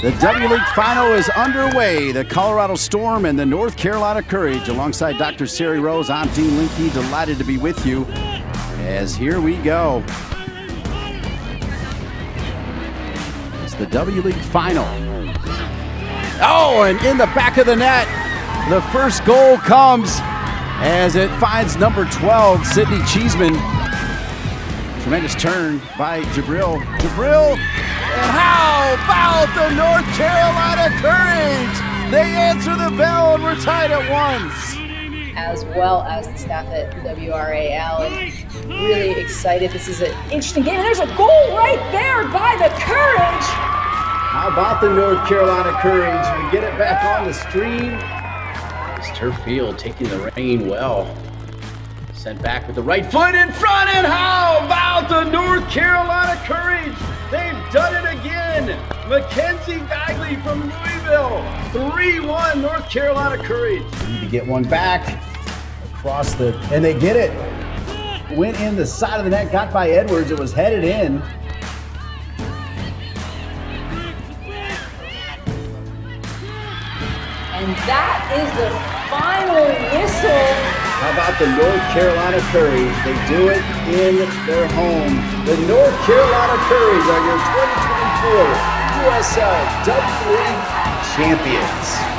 The W League final is underway. The Colorado Storm and the North Carolina Courage. Alongside Dr. Sari Rose, I'm Dean Linke. Delighted to be with you as here we go. It's the W League final. Oh, and in the back of the net, the first goal comes as it finds number 12, Sydney Cheeseman. Tremendous turn by Jabril. Jabril, Carolina Courage? They answer the bell and we're tied at once. As well as the staff at WRAL. And really excited. This is an interesting game. And there's a goal right there by the Courage. How about the North Carolina Courage? We get it back on the stream. It's turf field taking the rain well. Sent back with the right foot in front, and how about the North Carolina Courage? They've done it again. Mackenzie Bagley from Louisville. 3-1 North Carolina Courage. Need to get one back across the, and they get it. Went in the side of the net, got by Edwards. It was headed in. And that is the final whistle. How about the North Carolina Courage? They do it in their home. The North Carolina Courage are your 2024 USL W champions.